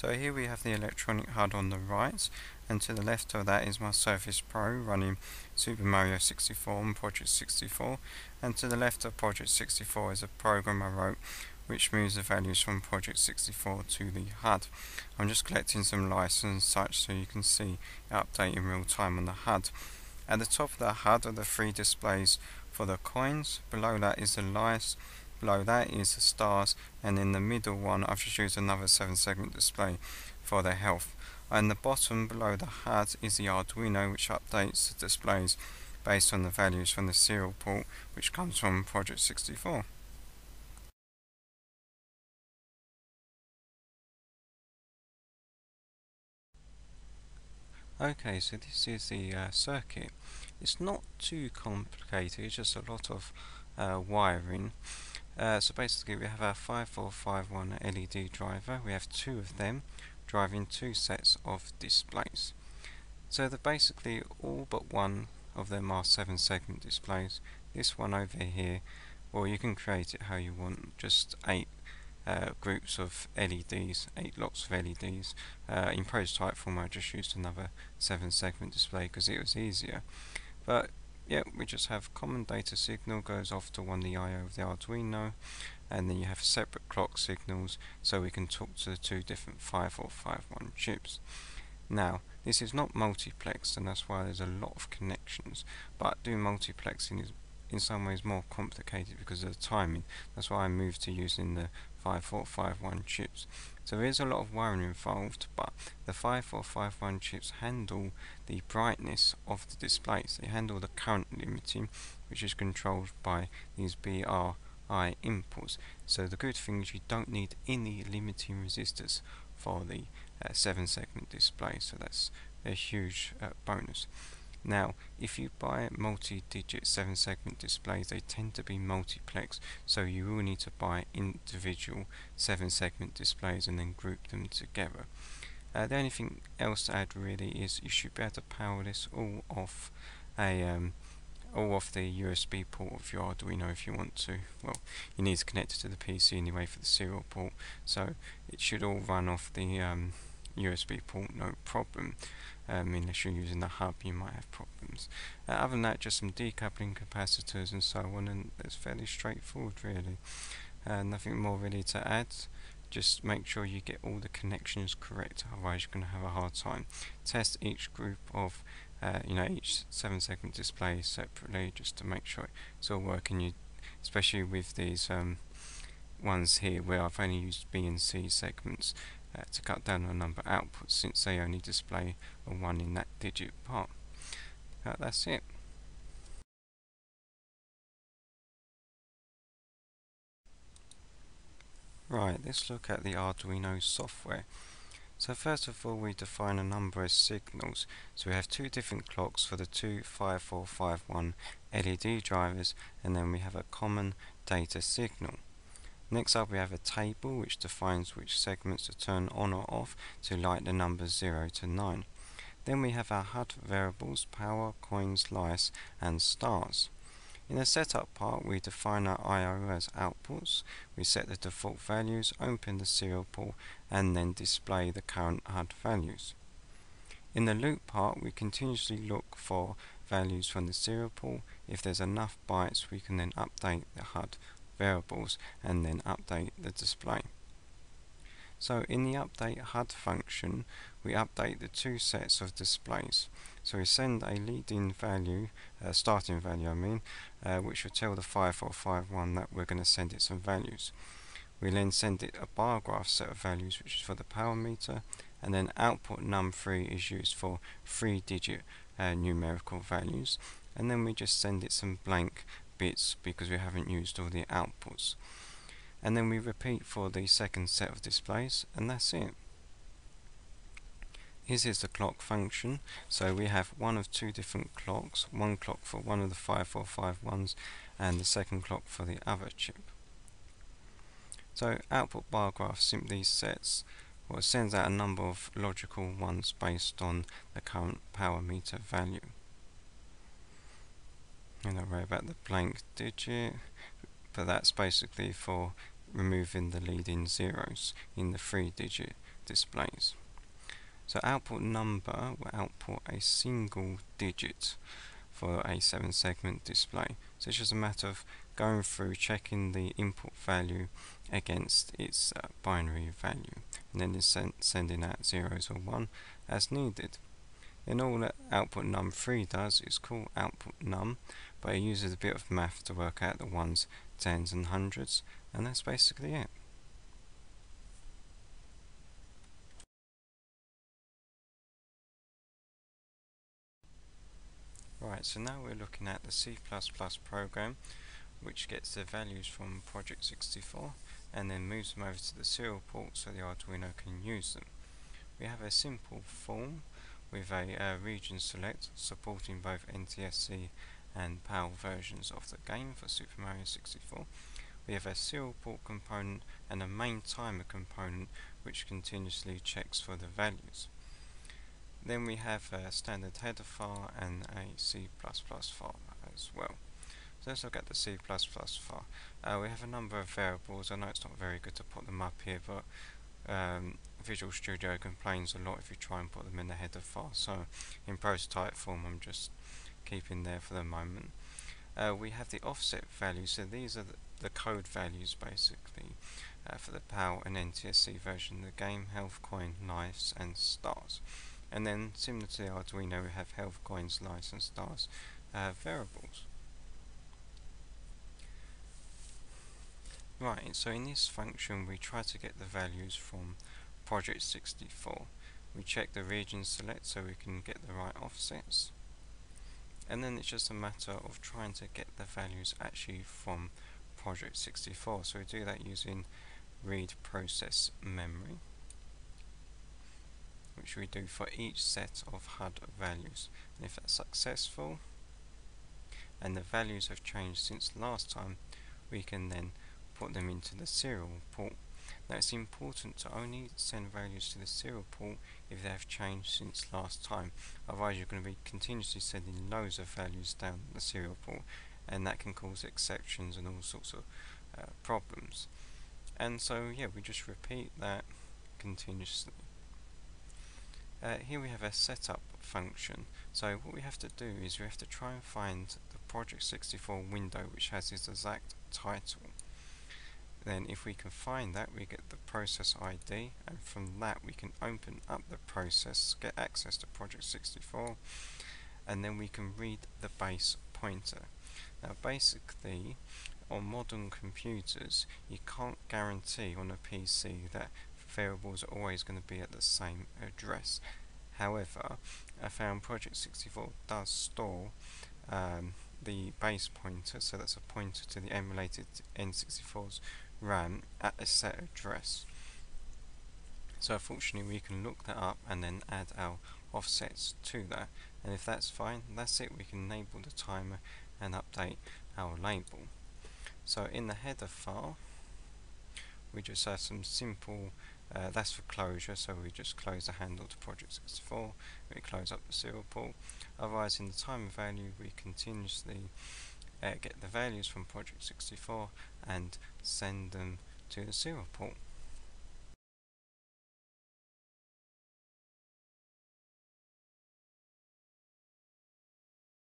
So here we have the electronic HUD on the right and to the left of that is my Surface Pro running Super Mario 64 and Project 64 and to the left of Project 64 is a program I wrote which moves the values from Project 64 to the HUD. I'm just collecting some license such so you can see update in real time on the HUD. At the top of the HUD are the three displays for the coins, below that is the lights, below that is the stars, and in the middle one I've just used another 7 segment display for the health. And the bottom below the HUD is the Arduino which updates the displays based on the values from the serial port which comes from Project 64. Okay, so this is the uh, circuit. It's not too complicated, it's just a lot of uh, wiring. Uh, so basically we have our 5451 LED driver, we have two of them driving two sets of displays. So they're basically all but one of them are 7 segment displays. This one over here, well you can create it how you want, just 8 uh, groups of LEDs, 8 lots of LEDs. Uh, in prototype form I just used another 7 segment display because it was easier. But yeah, we just have common data signal goes off to one the I.O. of the Arduino and then you have separate clock signals so we can talk to the two different 5451 chips. Now, this is not multiplexed and that's why there's a lot of connections, but doing multiplexing is in some ways more complicated because of the timing. That's why I moved to using the 5451 chips. So there is a lot of wiring involved, but the 5451 chips handle the brightness of the displays. They handle the current limiting, which is controlled by these BRI inputs. So the good thing is you don't need any limiting resistors for the uh, 7 segment display, so that's a huge uh, bonus. Now, if you buy multi-digit 7-segment displays, they tend to be multiplex, so you will need to buy individual 7-segment displays and then group them together. Uh, the only thing else to add really is you should be able to power this all off a um, all off the USB port of your Arduino if you want to. Well, you need to connect it to the PC anyway for the serial port, so it should all run off the um, USB port, no problem. Um, unless you're using the hub, you might have problems. Uh, other than that, just some decoupling capacitors and so on, and it's fairly straightforward, really. Uh, nothing more really to add. Just make sure you get all the connections correct, otherwise you're going to have a hard time. Test each group of, uh, you know, each seven-segment display separately, just to make sure it's all working. You, especially with these um, ones here, where I've only used B and C segments uh, to cut down the number outputs since they only display a 1 in that digit part. Uh, that's it. Right, let's look at the Arduino software. So first of all we define a number of signals. So we have two different clocks for the two 5451 LED drivers and then we have a common data signal. Next up we have a table which defines which segments to turn on or off to light the numbers 0 to 9. Then we have our HUD variables, power, coins, lice and stars. In the setup part we define our I.O. as outputs, we set the default values, open the serial port and then display the current HUD values. In the loop part we continuously look for values from the serial port. If there's enough bytes we can then update the HUD variables and then update the display. So in the update HUD function we update the two sets of displays. So we send a leading value, uh, starting value I mean, uh, which will tell the 5451 that we're going to send it some values. We then send it a bar graph set of values which is for the power meter and then output num3 is used for three digit uh, numerical values and then we just send it some blank bits because we haven't used all the outputs. And then we repeat for the second set of displays and that's it. This is the clock function. So we have one of two different clocks, one clock for one of the 5451s and the second clock for the other chip. So output bar graph simply sets or sends out a number of logical ones based on the current power meter value and don't worry about the blank digit but that's basically for removing the leading zeros in the three digit displays. So output number will output a single digit for a 7 segment display. So it's just a matter of going through checking the input value against its uh, binary value and then sen sending out zeros or 1 as needed. Then all that output num3 does is call output num but it uses a bit of math to work out the ones, tens and hundreds and that's basically it. Right, so now we're looking at the C++ program which gets the values from Project 64 and then moves them over to the serial port so the Arduino can use them. We have a simple form with a uh, region select supporting both NTSC and PAL versions of the game for Super Mario 64. We have a serial port component and a main timer component which continuously checks for the values. Then we have a standard header file and a C++ file as well. So let's look at the C++ file. Uh, we have a number of variables. I know it's not very good to put them up here, but um, Visual Studio complains a lot if you try and put them in the header file. So in prototype form, I'm just keeping there for the moment. Uh, we have the offset values. So these are the, the code values basically uh, for the PAL and NTSC version. The game, health coin, lives, and stars. And then similar to the Arduino, we have health coins, lives, and stars uh, variables. Right, so in this function we try to get the values from project 64. We check the region select so we can get the right offsets. And then it's just a matter of trying to get the values actually from project 64. So we do that using read process memory which we do for each set of HUD values. And if that's successful and the values have changed since last time, we can then put them into the serial port. Now it's important to only send values to the serial port if they have changed since last time. Otherwise you're going to be continuously sending loads of values down the serial port and that can cause exceptions and all sorts of uh, problems. And so yeah, we just repeat that continuously. Uh, here we have a setup function. So what we have to do is we have to try and find the Project 64 window which has its exact title then if we can find that we get the process ID and from that we can open up the process get access to project 64 and then we can read the base pointer. Now basically on modern computers you can't guarantee on a PC that variables are always going to be at the same address. However I found project 64 does store um, the base pointer, so that's a pointer to the emulated N64's RAM at a set address. So unfortunately we can look that up and then add our offsets to that. And if that's fine that's it. We can enable the timer and update our label. So in the header file we just have some simple uh, that's for closure. So we just close the handle to project 64 we close up the serial port. Otherwise in the timer value we continuously uh, get the values from project 64 and send them to the serial port